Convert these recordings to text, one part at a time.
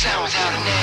Sound without a name.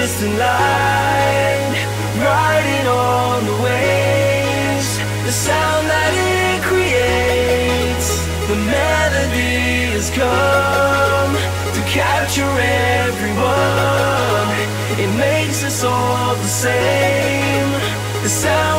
Distant line, riding on the waves. The sound that it creates, the melody has come to capture everyone. It makes us all the same. The sound.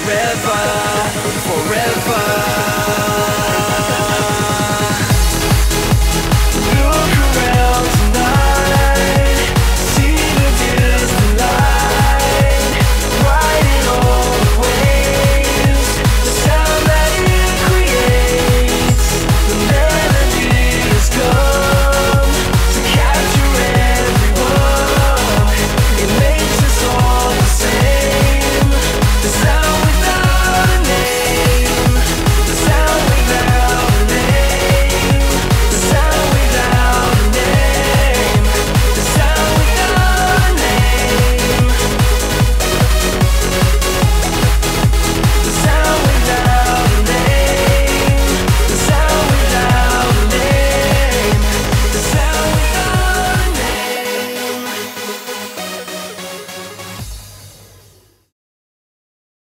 forever.